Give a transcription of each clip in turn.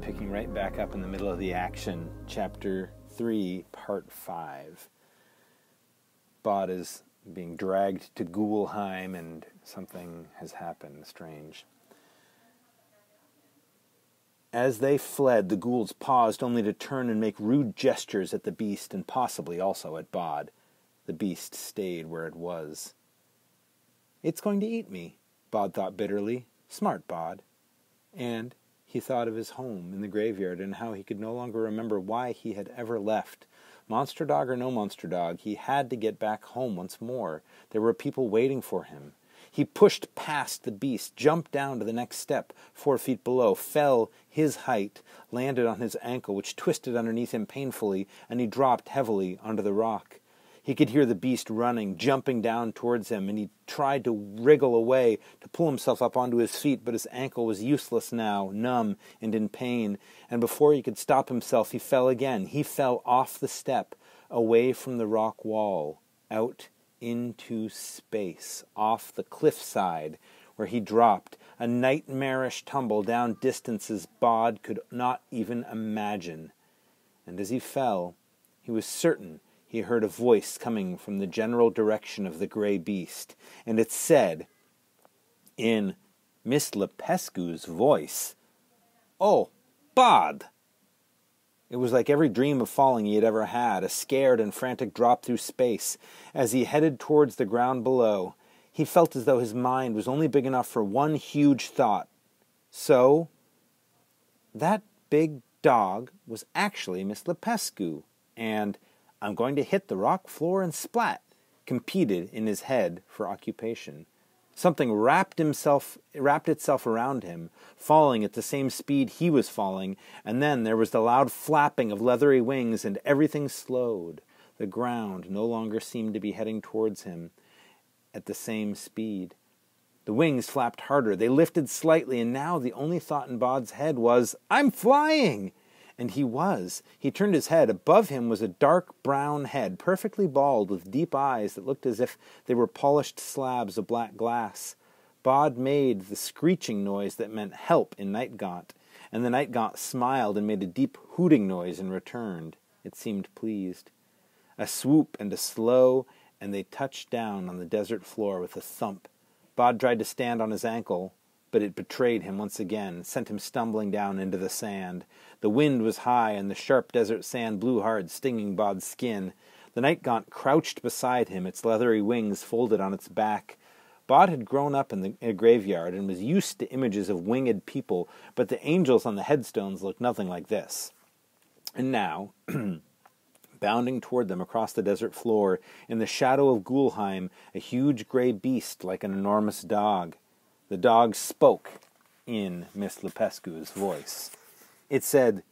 picking right back up in the middle of the action, chapter 3, part 5. Bod is being dragged to Ghoulheim, and something has happened strange. As they fled, the ghouls paused only to turn and make rude gestures at the beast and possibly also at Bod. The beast stayed where it was. It's going to eat me, Bod thought bitterly. Smart Bod. And he thought of his home in the graveyard and how he could no longer remember why he had ever left. Monster dog or no monster dog, he had to get back home once more. There were people waiting for him. He pushed past the beast, jumped down to the next step, four feet below, fell his height, landed on his ankle, which twisted underneath him painfully, and he dropped heavily onto the rock. He could hear the beast running, jumping down towards him, and he tried to wriggle away to pull himself up onto his feet, but his ankle was useless now, numb and in pain, and before he could stop himself, he fell again. He fell off the step, away from the rock wall, out into space, off the cliffside, where he dropped, a nightmarish tumble down distances Bod could not even imagine. And as he fell, he was certain he heard a voice coming from the general direction of the gray beast, and it said, in Miss Lupescu's voice, Oh, Bod! It was like every dream of falling he had ever had, a scared and frantic drop through space. As he headed towards the ground below, he felt as though his mind was only big enough for one huge thought. So, that big dog was actually Miss Lupescu, and I'm going to hit the rock floor and splat, competed in his head for occupation. Something wrapped himself wrapped itself around him, falling at the same speed he was falling, and then there was the loud flapping of leathery wings and everything slowed. The ground no longer seemed to be heading towards him at the same speed. The wings flapped harder, they lifted slightly, and now the only thought in Bod's head was, I'm flying! And he was. He turned his head. Above him was a dark brown head, perfectly bald, with deep eyes that looked as if they were polished slabs of black glass. Bod made the screeching noise that meant help in Night Gaunt, and the Night Gaunt smiled and made a deep hooting noise and returned. It seemed pleased. A swoop and a slow, and they touched down on the desert floor with a thump. Bod tried to stand on his ankle, but it betrayed him once again, sent him stumbling down into the sand. The wind was high, and the sharp desert sand blew hard, stinging Bod's skin. The night gaunt crouched beside him, its leathery wings folded on its back. Bod had grown up in the in a graveyard and was used to images of winged people, but the angels on the headstones looked nothing like this. And now, bounding toward them across the desert floor, in the shadow of Ghoulheim, a huge gray beast like an enormous dog. The dog spoke in Miss Lupescu's voice. It said,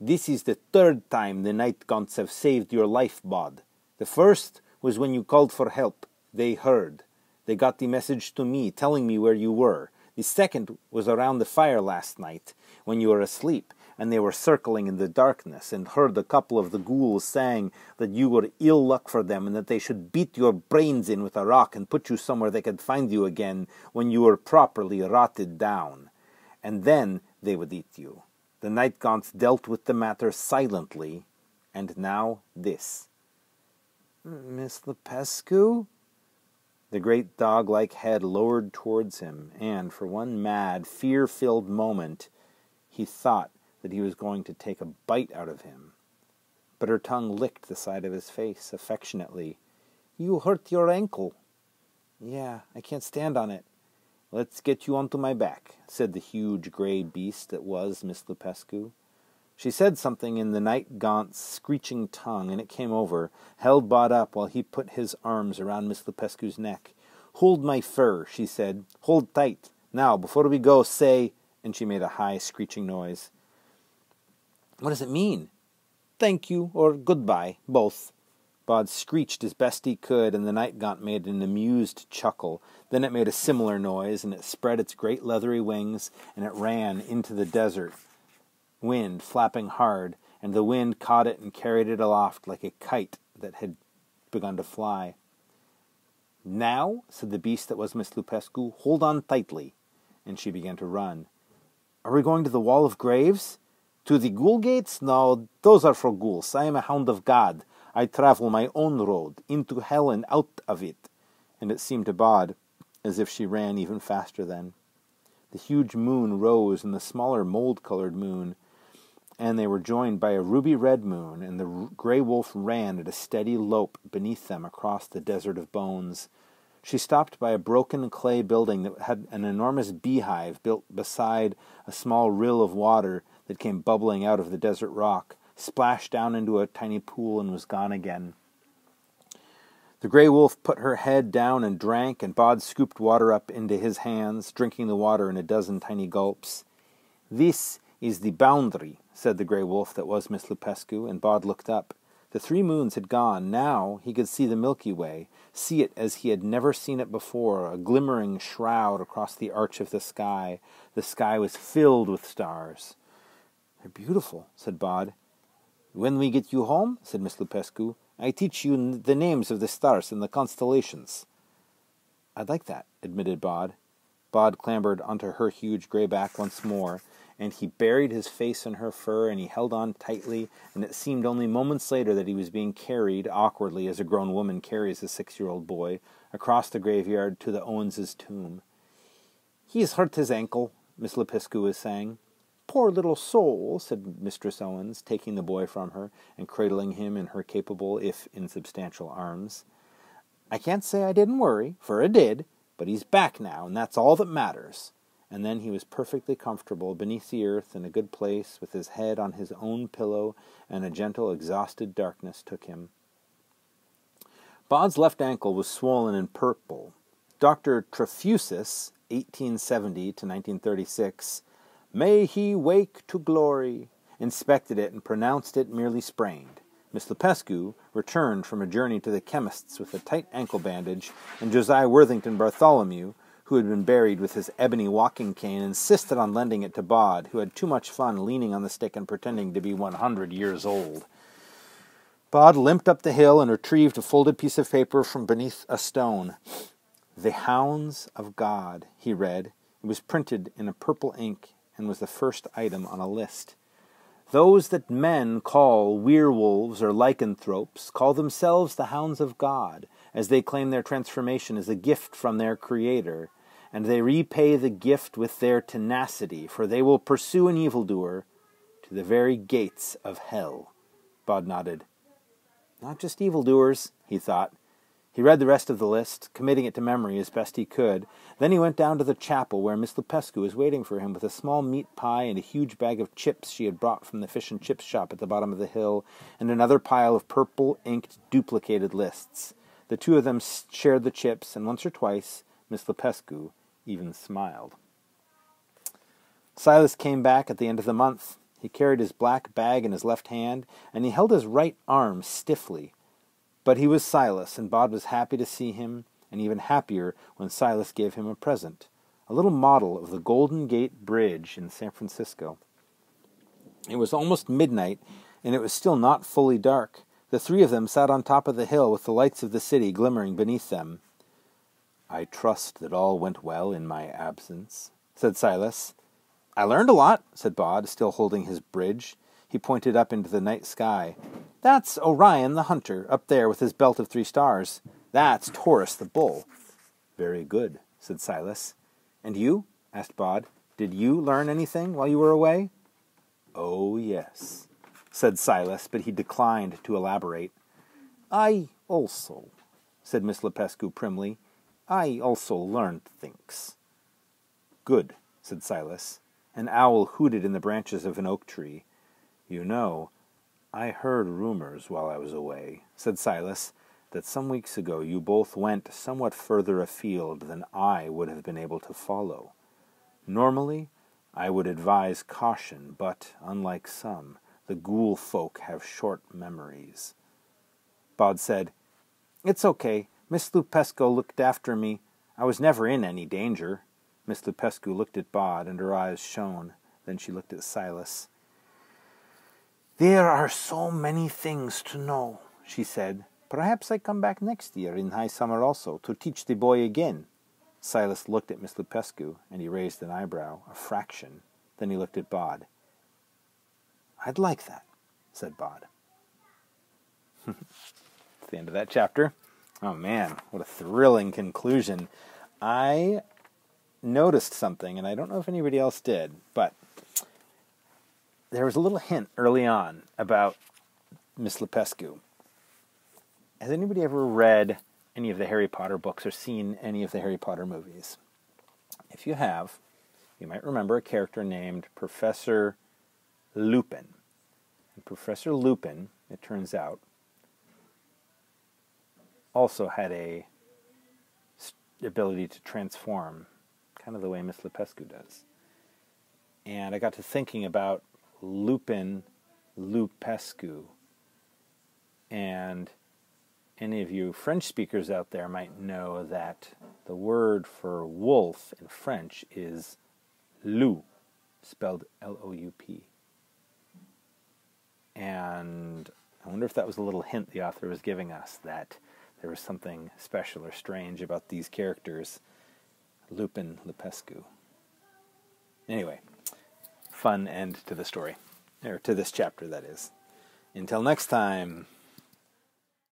This is the third time the night gaunts have saved your life, Bod. The first was when you called for help. They heard. They got the message to me, telling me where you were. The second was around the fire last night, when you were asleep and they were circling in the darkness, and heard a couple of the ghouls saying that you were ill luck for them, and that they should beat your brains in with a rock and put you somewhere they could find you again when you were properly rotted down. And then they would eat you. The night gaunts dealt with the matter silently, and now this. Miss Lupescu? The great dog like head lowered towards him, and for one mad, fear filled moment, he thought that he was going to take a bite out of him. But her tongue licked the side of his face affectionately. You hurt your ankle. Yeah, I can't stand on it. Let's get you onto my back, said the huge gray beast that was Miss Lupescu. She said something in the night gaunt's screeching tongue, and it came over, held Bod up while he put his arms around Miss Lupescu's neck. Hold my fur, she said. Hold tight. Now, before we go, say, and she made a high screeching noise. What does it mean? Thank you or goodbye, both. Bod screeched as best he could, and the night gaunt made an amused chuckle. Then it made a similar noise, and it spread its great leathery wings, and it ran into the desert. Wind flapping hard, and the wind caught it and carried it aloft like a kite that had begun to fly. Now, said the beast that was Miss Lupescu, hold on tightly. And she began to run. Are we going to the Wall of Graves? To the ghoul gates? No, those are for ghouls. I am a hound of God. I travel my own road, into hell and out of it. And it seemed to Bod as if she ran even faster then. The huge moon rose, and the smaller mold colored moon, and they were joined by a ruby red moon, and the gray wolf ran at a steady lope beneath them across the desert of bones. She stopped by a broken clay building that had an enormous beehive built beside a small rill of water that came bubbling out of the desert rock, splashed down into a tiny pool, and was gone again. The gray wolf put her head down and drank, and Bod scooped water up into his hands, drinking the water in a dozen tiny gulps. This is the boundary, said the gray wolf that was Miss Lupescu, and Bod looked up. The three moons had gone. Now he could see the Milky Way, see it as he had never seen it before, a glimmering shroud across the arch of the sky. The sky was filled with stars. They're beautiful, said Bod. When we get you home, said Miss Lupescu, I teach you the names of the stars and the constellations. I'd like that, admitted Bod. Bod clambered onto her huge gray back once more, and he buried his face in her fur and he held on tightly, and it seemed only moments later that he was being carried awkwardly as a grown woman carries a six year old boy across the graveyard to the Owenses' tomb. He has hurt his ankle, Miss Lupescu was saying. Poor little soul, said Mistress Owens, taking the boy from her and cradling him in her capable, if insubstantial, arms. I can't say I didn't worry, for I did, but he's back now, and that's all that matters. And then he was perfectly comfortable beneath the earth in a good place, with his head on his own pillow, and a gentle, exhausted darkness took him. Bod's left ankle was swollen and purple. Dr. Trefusis, 1870 to 1936, May he wake to glory, inspected it and pronounced it merely sprained. Miss Lupescu returned from a journey to the chemist's with a tight ankle bandage, and Josiah Worthington Bartholomew, who had been buried with his ebony walking cane, insisted on lending it to Bod, who had too much fun leaning on the stick and pretending to be one hundred years old. Bod limped up the hill and retrieved a folded piece of paper from beneath a stone. The Hounds of God, he read. It was printed in a purple ink and was the first item on a list. Those that men call werewolves or lycanthropes call themselves the hounds of God, as they claim their transformation is a gift from their Creator, and they repay the gift with their tenacity, for they will pursue an evildoer to the very gates of hell. Bod nodded. Not just evildoers, he thought, he read the rest of the list, committing it to memory as best he could. Then he went down to the chapel where Miss Lupescu was waiting for him with a small meat pie and a huge bag of chips she had brought from the fish and chips shop at the bottom of the hill, and another pile of purple inked duplicated lists. The two of them shared the chips, and once or twice Miss Lupescu even smiled. Silas came back at the end of the month. He carried his black bag in his left hand, and he held his right arm stiffly but he was Silas, and Bod was happy to see him, and even happier when Silas gave him a present a little model of the Golden Gate Bridge in San Francisco. It was almost midnight, and it was still not fully dark. The three of them sat on top of the hill with the lights of the city glimmering beneath them. I trust that all went well in my absence, said Silas. I learned a lot, said Bod, still holding his bridge. He pointed up into the night sky. That's Orion the hunter, up there with his belt of three stars. That's Taurus the bull. Very good, said Silas. And you? asked Bod. Did you learn anything while you were away? Oh, yes, said Silas, but he declined to elaborate. I also, said Miss Lupescu primly, I also learned things. Good, said Silas. An owl hooted in the branches of an oak tree. You know, I heard rumors while I was away, said Silas, that some weeks ago you both went somewhat further afield than I would have been able to follow. Normally, I would advise caution, but, unlike some, the ghoul folk have short memories. Bod said, It's okay. Miss Lupescu looked after me. I was never in any danger. Miss Lupescu looked at Bod, and her eyes shone. Then she looked at Silas. There are so many things to know, she said. Perhaps I come back next year in high summer also to teach the boy again. Silas looked at Miss Lupescu, and he raised an eyebrow, a fraction. Then he looked at Bod. I'd like that, said Bod. It's the end of that chapter. Oh man, what a thrilling conclusion. I noticed something, and I don't know if anybody else did, but there was a little hint early on about Miss Lupescu. Has anybody ever read any of the Harry Potter books or seen any of the Harry Potter movies? If you have, you might remember a character named Professor Lupin. And Professor Lupin, it turns out, also had a ability to transform, kind of the way Miss Lupescu does. And I got to thinking about Lupin Lupescu. And any of you French speakers out there might know that the word for wolf in French is loup, spelled L O U P. And I wonder if that was a little hint the author was giving us that there was something special or strange about these characters, Lupin Lupescu. Anyway, fun end to the story, or to this chapter, that is. Until next time.